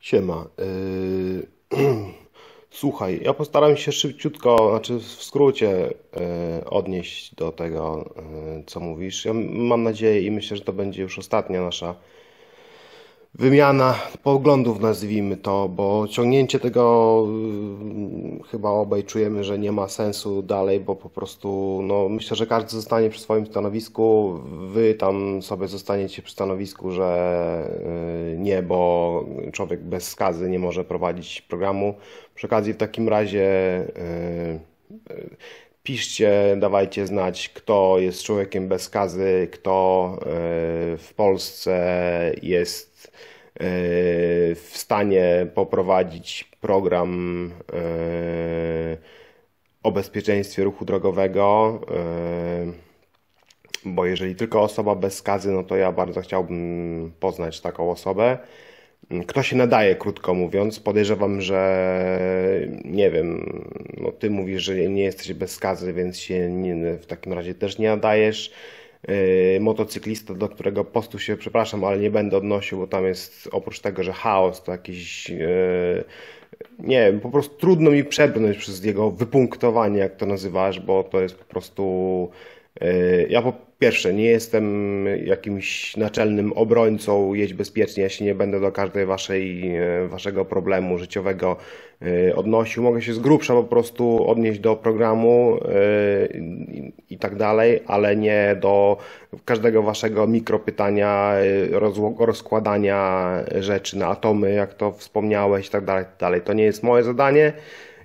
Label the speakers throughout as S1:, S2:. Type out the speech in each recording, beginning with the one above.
S1: Siema. Yy, Słuchaj, ja postaram się szybciutko, znaczy w skrócie yy, odnieść do tego, yy, co mówisz. Ja mam nadzieję i myślę, że to będzie już ostatnia nasza wymiana poglądów, nazwijmy to, bo ciągnięcie tego y, chyba obaj czujemy, że nie ma sensu dalej, bo po prostu no, myślę, że każdy zostanie przy swoim stanowisku. Wy tam sobie zostaniecie przy stanowisku, że y, nie, bo człowiek bez skazy nie może prowadzić programu. Przy okazji w takim razie y, piszcie, dawajcie znać, kto jest człowiekiem bez skazy, kto w Polsce jest E, w stanie poprowadzić program e, o bezpieczeństwie ruchu drogowego. E, bo jeżeli tylko osoba bez skazy, no to ja bardzo chciałbym poznać taką osobę. Kto się nadaje, krótko mówiąc? Podejrzewam, że nie wiem, no ty mówisz, że nie jesteś bez skazy, więc się nie, w takim razie też nie nadajesz. Yy, motocyklista, do którego postu się, przepraszam, ale nie będę odnosił, bo tam jest oprócz tego, że chaos, to jakiś yy, nie wiem, po prostu trudno mi przebrnąć przez jego wypunktowanie, jak to nazywasz, bo to jest po prostu yy, ja po pierwsze nie jestem jakimś naczelnym obrońcą jedź bezpiecznie, ja się nie będę do każdej waszej, waszego problemu życiowego odnosił. Mogę się z grubsza po prostu odnieść do programu i tak dalej, ale nie do każdego waszego mikropytania, rozkładania rzeczy na atomy, jak to wspomniałeś i tak dalej, tak dalej. To nie jest moje zadanie.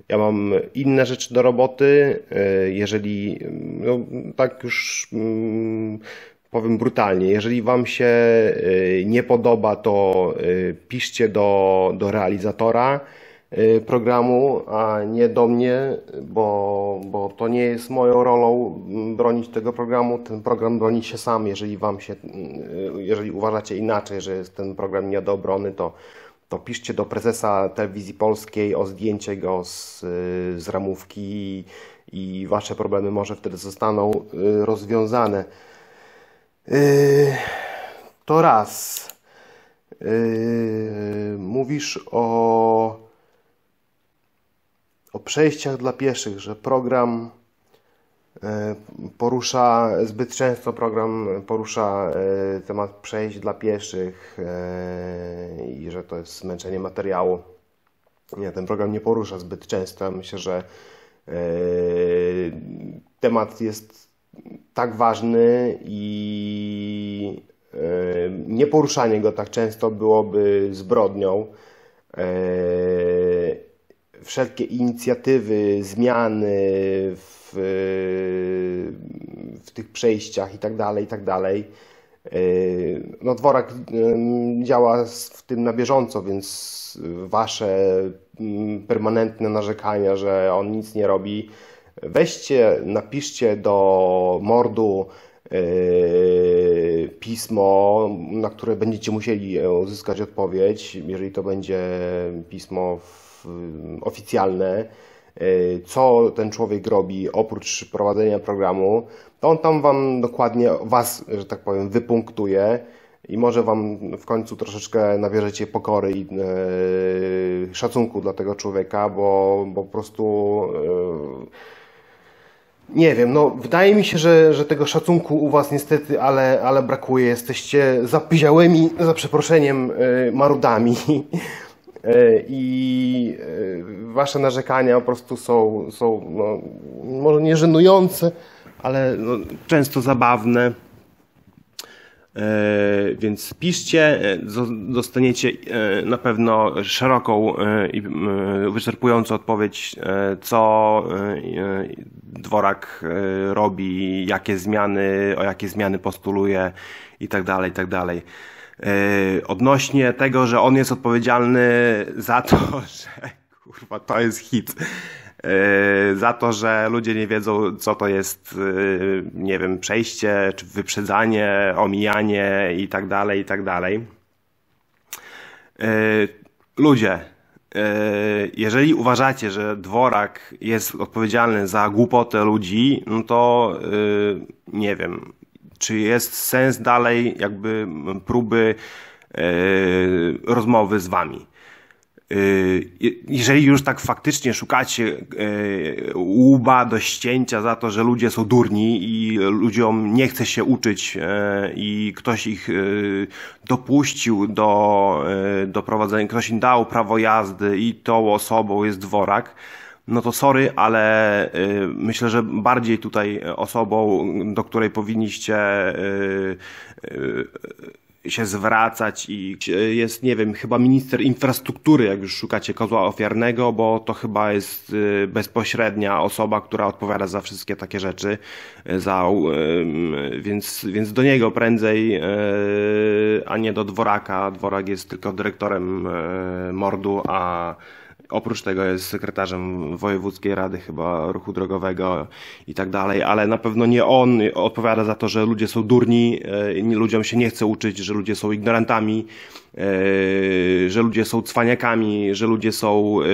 S1: Ja mam inne rzeczy do roboty. Jeżeli, no, tak już mm, powiem brutalnie, jeżeli Wam się nie podoba, to piszcie do, do realizatora programu, a nie do mnie, bo, bo to nie jest moją rolą mm, bronić tego programu. Ten program broni się sam. Jeżeli wam się, y, jeżeli uważacie inaczej, że jest ten program nie do obrony, to, to piszcie do prezesa telewizji polskiej o zdjęcie go z, y, z ramówki i, wasze problemy może wtedy zostaną rozwiązane. To raz. Mówisz o o przejściach dla pieszych, że program porusza, zbyt często program porusza e, temat przejść dla pieszych e, i że to jest zmęczenie materiału. Nie, ten program nie porusza zbyt często. Myślę, że temat jest tak ważny i nieporuszanie go tak często byłoby zbrodnią wszelkie inicjatywy, zmiany w, w tych przejściach i tak dalej, i tak. No, dworak działa w tym na bieżąco, więc wasze permanentne narzekania, że on nic nie robi, weźcie, napiszcie do mordu pismo, na które będziecie musieli uzyskać odpowiedź, jeżeli to będzie pismo w oficjalne, y, co ten człowiek robi oprócz prowadzenia programu, to on tam Wam dokładnie Was, że tak powiem, wypunktuje i może Wam w końcu troszeczkę nabierzecie pokory i yy, szacunku dla tego człowieka, bo, bo po prostu nie wiem, no wydaje mi się, że, że tego szacunku u Was niestety, ale, ale brakuje. Jesteście zapyziałymi, za przeproszeniem, marudami. E, i e, wasze narzekania po prostu są, są no, może nie żenujące, ale no, często zabawne. E, więc piszcie, dostaniecie na pewno szeroką i wyczerpującą odpowiedź, co dworak robi, jakie zmiany, o jakie zmiany postuluje i tak E, odnośnie tego, że on jest odpowiedzialny za to, że kurwa, to jest hit. E, za to, że ludzie nie wiedzą, co to jest, e, nie wiem, przejście, czy wyprzedzanie, omijanie i tak dalej, i tak dalej. Ludzie, jeżeli uważacie, że dworak jest odpowiedzialny za głupotę ludzi, no to nie wiem, czy jest sens dalej jakby próby e, rozmowy z wami. jeżeli już tak faktycznie szukacie łuba do ścięcia za to, że ludzie są durni i ludziom nie chce się uczyć i ktoś ich dopuścił do, do prowadzenia, ktoś im dał prawo jazdy i tą osobą jest dworak, no to sorry, ale y, myślę, że bardziej tutaj osobą, do której powinniście y, y, się zwracać i jest, nie wiem, chyba minister infrastruktury, jak już szukacie kozła ofiarnego, bo to chyba jest bezpośrednia osoba, która odpowiada za wszystkie takie rzeczy, za, więc, więc do niego prędzej, a nie do dworaka. Dworak jest tylko dyrektorem mordu, a Oprócz tego jest sekretarzem Wojewódzkiej Rady chyba Ruchu Drogowego i tak dalej, ale na pewno nie on odpowiada za to, że ludzie są durni, e, ludziom się nie chce uczyć, że ludzie są ignorantami, e, że ludzie są cwaniakami, że ludzie są e,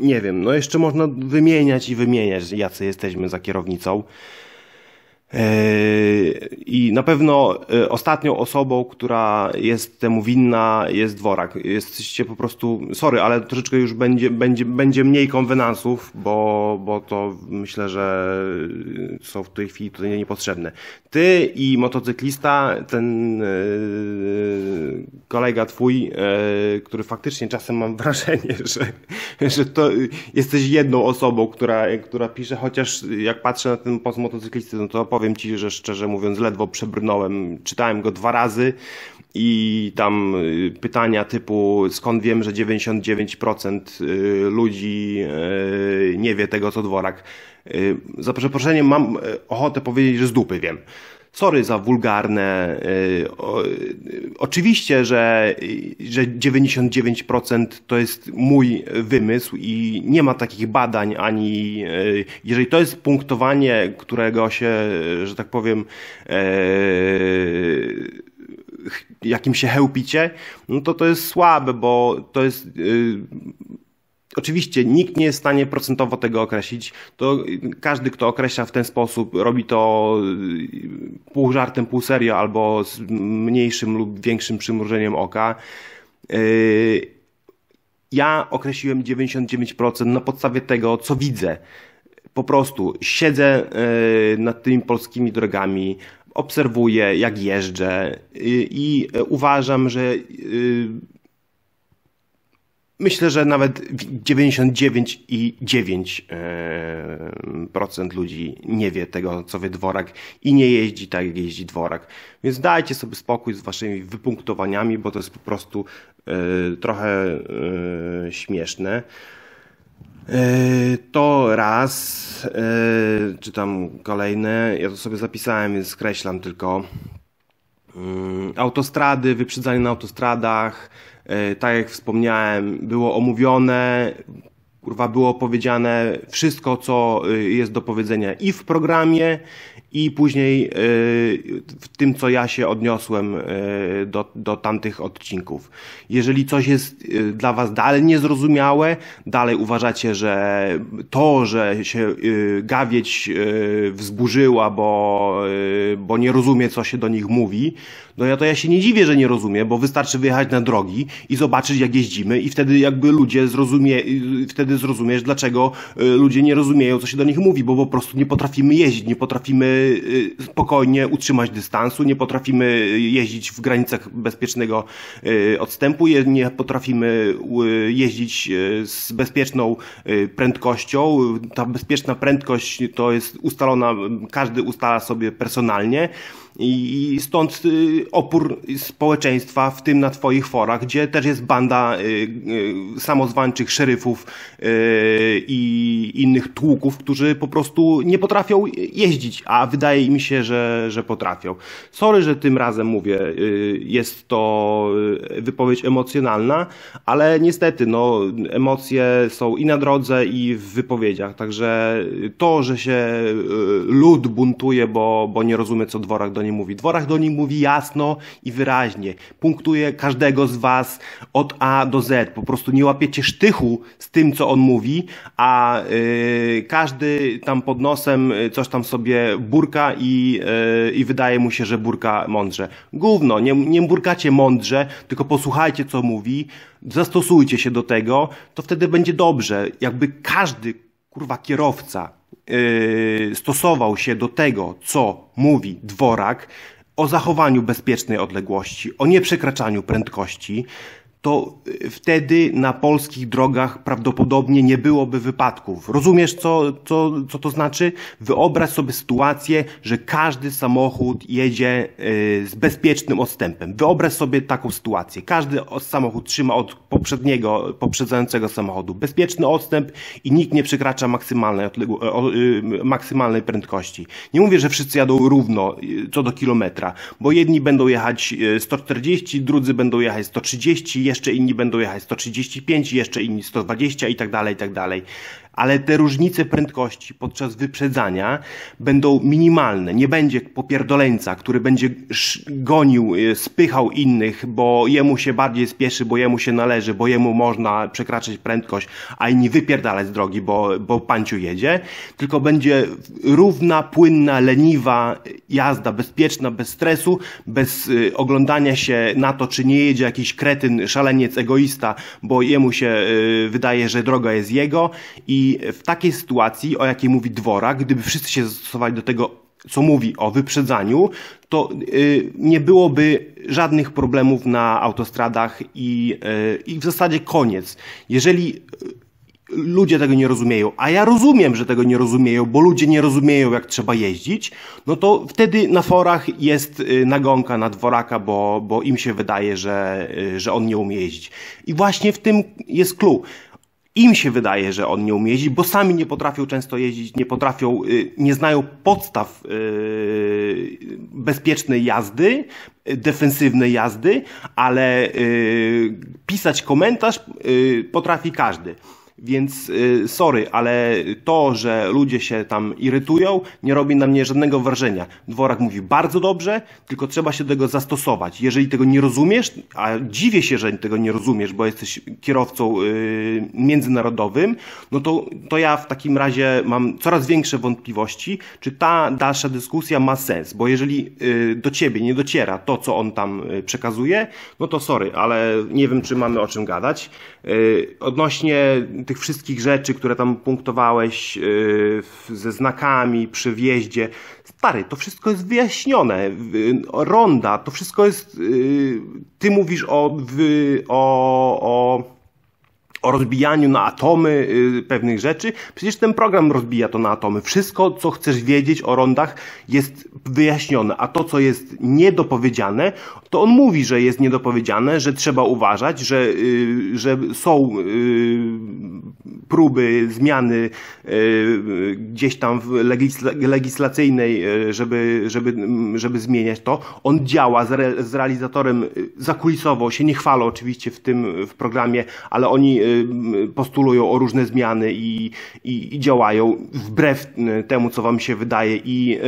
S1: nie wiem, no jeszcze można wymieniać i wymieniać, jacy jesteśmy za kierownicą. I na pewno e, ostatnią osobą, która jest temu winna, jest dworak. Jesteście po prostu, sorry, ale troszeczkę już będzie, będzie, będzie mniej konwenansów, bo, bo to myślę, że są w tej chwili tutaj niepotrzebne. Ty i motocyklista, ten e, kolega twój, e, który faktycznie czasem mam wrażenie, że, że to jesteś jedną osobą, która, która pisze, chociaż jak patrzę na ten post motocyklisty, no to powiem ci, że szczerze mówiąc ledwo przebrnąłem. Czytałem go dwa razy i tam y, pytania typu skąd wiem, że 99% y, ludzi y, nie wie tego co dworak. Za przeproszeniem mam ochotę powiedzieć, że z dupy wiem. Sorry za wulgarne. Y, oczywiście, że, że 99% to jest mój wymysł i nie ma takich badań ani. Y, jeżeli to jest punktowanie, którego się, że tak powiem, y, jakim się chełpicie, no to to jest słabe, bo to jest Oczywiście nikt nie jest w stanie procentowo tego określić. To każdy, kto określa w ten sposób, robi to y, pół żartem, pół serio, albo z mniejszym lub większym przymrużeniem oka. Y, ja określiłem 99% na podstawie tego, co widzę. Po prostu siedzę y, nad tymi polskimi drogami, obserwuję, jak jeżdżę i uważam, że Myślę, że nawet 99,9% ludzi nie wie tego, co wie dworak i nie jeździ tak, jak jeździ dworak. Więc dajcie sobie spokój z waszymi wypunktowaniami, bo to jest po prostu e, trochę e, śmieszne. E, to raz, czy tam kolejne, ja to sobie zapisałem, więc skreślam tylko. Mm, autostrady, wyprzedzanie na autostradach, E, tak jak wspomniałem, było omówione, kurwa, było powiedziane wszystko, co e, jest do powiedzenia i w programie, i później e, w tym, co ja się odniosłem do, do tamtych odcinków. Jeżeli coś jest dla Was dalej niezrozumiałe, dalej uważacie, że to, że się gawieć wzburzyła, bo, bo nie rozumie, co się do nich mówi, no ja to ja się nie dziwię, że nie rozumie, bo wystarczy wyjechać na drogi i zobaczyć, jak jeździmy i wtedy jakby ludzie zrozumie, wtedy zrozumiesz, dlaczego ludzie nie rozumieją, co się do nich mówi, bo po prostu nie potrafimy jeździć, nie potrafimy y, spokojnie utrzymać dystansu, nie potrafimy jeździć w granicach bezpiecznego y, odstępu, nie potrafimy jeździć z bezpieczną prędkością. Ta bezpieczna prędkość to jest ustalona, każdy ustala sobie personalnie. I stąd y, opór społeczeństwa, w tym na Twoich forach, gdzie też jest banda y, y, samozwańczych szeryfów i innych tłuków, którzy po prostu nie potrafią jeździć, a wydaje mi się, że, że potrafią. Sorry, że tym razem mówię, jest to wypowiedź emocjonalna, ale niestety, no, emocje są i na drodze, i w wypowiedziach. Także to, że się lud buntuje, bo, bo nie rozumie, co dworak do niego mówi. Dworak do nich mówi jasno i wyraźnie. Punktuje każdego z was od A do Z. Po prostu nie łapiecie sztychu z tym, co on mówi, a yy, każdy tam pod nosem coś tam sobie burka i, yy, i wydaje mu się, że burka mądrze. Gówno, nie, nie burkacie mądrze, tylko posłuchajcie, co mówi, zastosujcie się do tego, to wtedy będzie dobrze. Jakby każdy, kurwa, kierowca yy, stosował się do tego, co mówi dworak, o zachowaniu bezpiecznej odległości, o nieprzekraczaniu prędkości, to y, wtedy na polskich drogach prawdopodobnie nie byłoby wypadków. Rozumiesz, co, co, co to znaczy? Wyobraź sobie sytuację, że każdy samochód jedzie y, z bezpiecznym odstępem. Wyobraź sobie taką sytuację. Każdy samochód trzyma od poprzedniego, poprzedzającego samochodu bezpieczny odstęp i nikt nie przekracza maksymalnej, y, maksymalnej prędkości. Nie mówię, że wszyscy jadą równo co do kilometra, bo jedni będą jechać 140, drudzy będą jechać 130, jeszcze inni będą jechać 135, jeszcze inni 120 i tak dalej, i tak dalej. Ale te różnice prędkości podczas wyprzedzania będą minimalne. Nie będzie popierdoleńca, który będzie gonił, y, spychał innych, bo jemu się bardziej spieszy, bo jemu się należy, bo jemu można przekraczać prędkość, a inni wypierdalać z drogi, bo, bo panciu jedzie. Tylko będzie równa, płynna, leniwa jazda, bezpieczna, bez stresu, bez y, oglądania się na to, czy nie jedzie jakiś kretyn, szaleniec, egoista, bo jemu się y, wydaje, że droga jest jego i w takiej sytuacji, o jakiej mówi Dworak, gdyby wszyscy się zastosowali do tego, co mówi o wyprzedzaniu, to y, nie byłoby żadnych problemów na autostradach i, i w zasadzie koniec. Jeżeli ludzie tego nie rozumieją, a ja rozumiem, że tego nie rozumieją, bo ludzie nie rozumieją, jak trzeba jeździć, no to wtedy na forach jest y, nagonka na dworaka, bo, bo im się wydaje, że, y, że on nie umie jeździć. I właśnie w tym jest clue. Im się wydaje, że on nie umie jeździć, bo sami nie potrafią często jeździć, nie potrafią, y, nie znają podstaw bezpiecznej jazdy, defensywnej jazdy, ale pisać komentarz potrafi każdy. Więc y, sorry, ale to, że ludzie się tam irytują, nie robi na mnie żadnego wrażenia. Dworak mówi bardzo dobrze, tylko trzeba się do tego zastosować. Jeżeli tego nie rozumiesz, a dziwię się, że tego nie rozumiesz, bo jesteś kierowcą y, międzynarodowym, no to, to ja w takim razie mam coraz większe wątpliwości, czy ta dalsza dyskusja ma sens. Bo jeżeli y, do ciebie nie dociera to, co on tam przekazuje, no to sorry, ale nie wiem, czy mamy o czym gadać. Odnośnie tych wszystkich rzeczy, które tam punktowałeś yy, ze znakami przy wjeździe. Stary, to wszystko jest wyjaśnione. Ronda, to wszystko jest. Yy, ty mówisz o, o, o o rozbijaniu na atomy pewnych rzeczy. Przecież ten program rozbija to na atomy. Wszystko, co chcesz wiedzieć o rondach, jest wyjaśnione, a to, co jest niedopowiedziane, to on mówi, że jest niedopowiedziane, że trzeba uważać, że, że są próby zmiany gdzieś tam w legislacyjnej, żeby, żeby, żeby zmieniać to. On działa z, re, z realizatorem zakulisowo, się nie chwalą oczywiście w tym w programie, ale oni postulują o różne zmiany i, i, i działają wbrew temu, co wam się wydaje i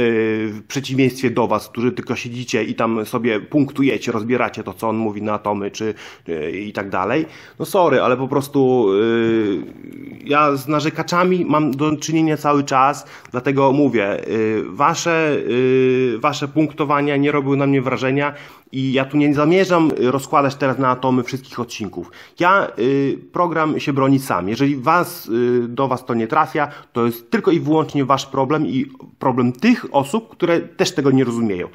S1: w przeciwieństwie do was, którzy tylko siedzicie i tam sobie punktujecie, rozbieracie to, co on mówi na atomy, czy i tak dalej. No sorry, ale po prostu ja z narzekaczami mam do czynienia cały czas, dlatego mówię, wasze, wasze punktowania nie robią na mnie wrażenia. I ja tu nie zamierzam rozkładać teraz na atomy wszystkich odcinków. Ja, y, program się broni sam. Jeżeli was, y, do was to nie trafia, to jest tylko i wyłącznie wasz problem i problem tych osób, które też tego nie rozumieją.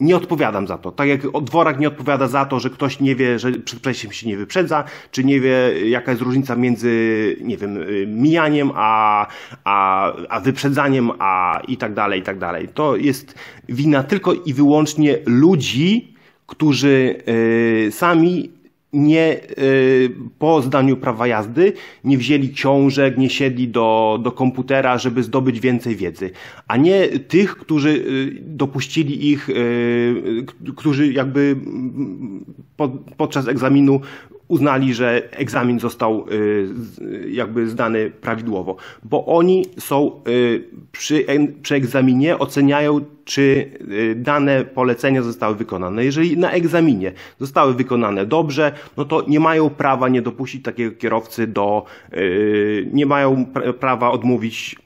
S1: Nie odpowiadam za to. Tak jak dworak nie odpowiada za to, że ktoś nie wie, że przed przejściem się nie wyprzedza, czy nie wie, jaka jest różnica między, nie wiem, y, mijaniem, a, a, a wyprzedzaniem, a i tak dalej, i tak dalej. To jest wina tylko i wyłącznie ludzi, którzy y, sami nie y, po zdaniu prawa jazdy nie wzięli książek, nie siedli do, do komputera, żeby zdobyć więcej wiedzy, a nie tych, którzy y, dopuścili ich, którzy jakby podczas egzaminu uznali, że egzamin został jakby zdany prawidłowo, bo oni są przy, przy egzaminie oceniają, czy dane polecenia zostały wykonane. Jeżeli na egzaminie zostały wykonane dobrze, no to nie mają prawa nie dopuścić takiego kierowcy do, nie mają prawa odmówić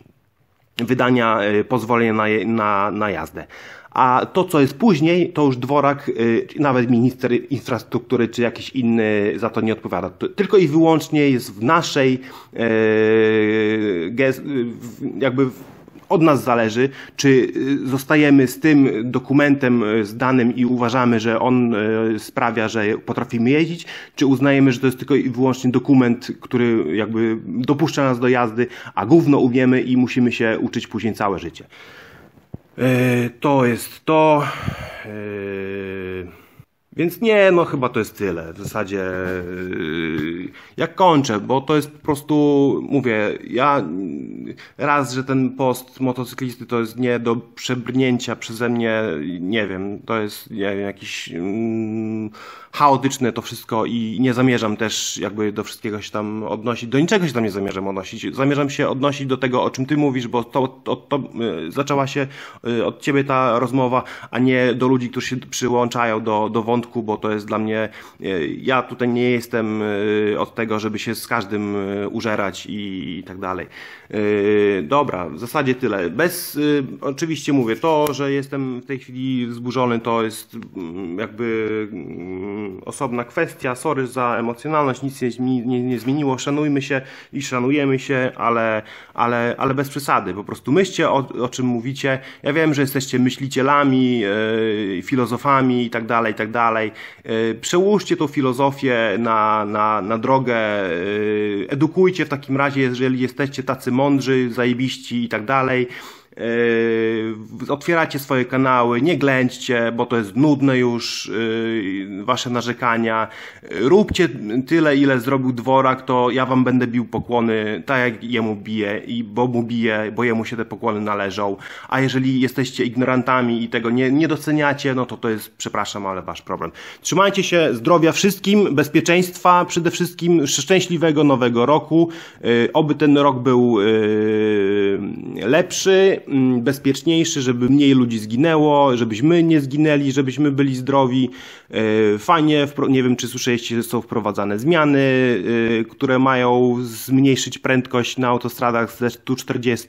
S1: wydania pozwolenia na, na, na jazdę. A to, co jest później, to już dworak, nawet minister infrastruktury czy jakiś inny za to nie odpowiada. Tylko i wyłącznie jest w naszej, jakby od nas zależy, czy zostajemy z tym dokumentem zdanym i uważamy, że on sprawia, że potrafimy jeździć, czy uznajemy, że to jest tylko i wyłącznie dokument, który jakby dopuszcza nas do jazdy, a gówno umiemy i musimy się uczyć później całe życie. To jest to. Więc nie, no chyba to jest tyle. W zasadzie jak kończę, bo to jest po prostu, mówię, ja raz, że ten post motocyklisty to jest nie do przebrnięcia przeze mnie, nie wiem, to jest nie wiem, jakiś mm, chaotyczne to wszystko i nie zamierzam też jakby do wszystkiego się tam odnosić, do niczego się tam nie zamierzam odnosić. Zamierzam się odnosić do tego, o czym ty mówisz, bo to, to, to y, zaczęła się y, od ciebie ta rozmowa, a nie do ludzi, którzy się przyłączają do, do wątku, bo to jest dla mnie, y, ja tutaj nie jestem od tego, żeby się z każdym użerać i, i tak dalej. Dobra, w zasadzie tyle. Bez, oczywiście mówię, to, że jestem w tej chwili wzburzony, to jest mm, jakby mm, osobna kwestia. Sorry za emocjonalność, nic nie, nie, nie zmieniło. Szanujmy się i szanujemy się, ale, ale, ale bez przesady. Po prostu myślcie o, o czym mówicie. Ja wiem, że jesteście myślicielami, filozofami i tak dalej, i tak dalej. Yy, przełóżcie tą filozofię na, na, na drogę. Yy, edukujcie w takim razie, jeżeli jesteście tacy mądrzy, zajebiści i tak dalej. Yy, otwieracie swoje kanały, nie ględźcie, bo to jest nudne już, yy, wasze narzekania. Róbcie tyle, ile zrobił dworak, to ja wam będę bił pokłony, tak jak jemu bije, i bo mu bije, bo jemu się te pokłony należą. A jeżeli jesteście ignorantami i tego nie, nie doceniacie, no to to jest, przepraszam, ale wasz problem. Trzymajcie się, zdrowia wszystkim, bezpieczeństwa, przede wszystkim szczęśliwego nowego roku. Yy, oby ten rok był lepszy, Mm, bezpieczniejszy, żeby mniej ludzi zginęło, żebyśmy nie zginęli, żebyśmy byli zdrowi. E, fajnie, nie wiem czy słyszeliście, są wprowadzane zmiany, e, które mają zmniejszyć prędkość na autostradach ze 140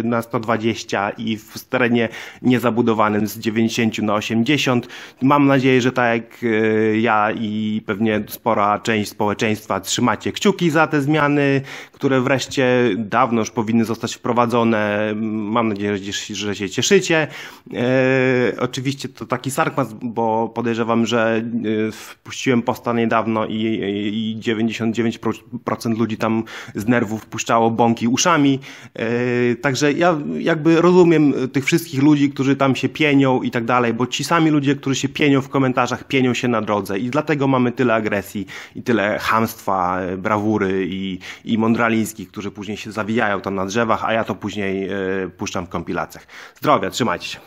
S1: e, na 120 i w terenie niezabudowanym z 90 na 80. Mam nadzieję, że tak jak ja i pewnie spora część społeczeństwa trzymacie kciuki za te zmiany, które wreszcie dawno już powinny zostać wprowadzone. Mam nadzieję, że się cieszycie. E, oczywiście to taki sarkazm, bo podejrzewam, że e, wpuściłem posta niedawno i, i 99% ludzi tam z nerwów puszczało bąki uszami. E, także ja jakby rozumiem tych wszystkich ludzi, którzy tam się pienią i tak dalej, bo ci sami ludzie, którzy się pienią w komentarzach, pienią się na drodze i dlatego mamy tyle agresji i tyle hamstwa, brawury i, i mądralińskich, którzy później się zawijają tam na drzewach, a ja to później puszczam w kompilacjach. Zdrowia, trzymajcie się.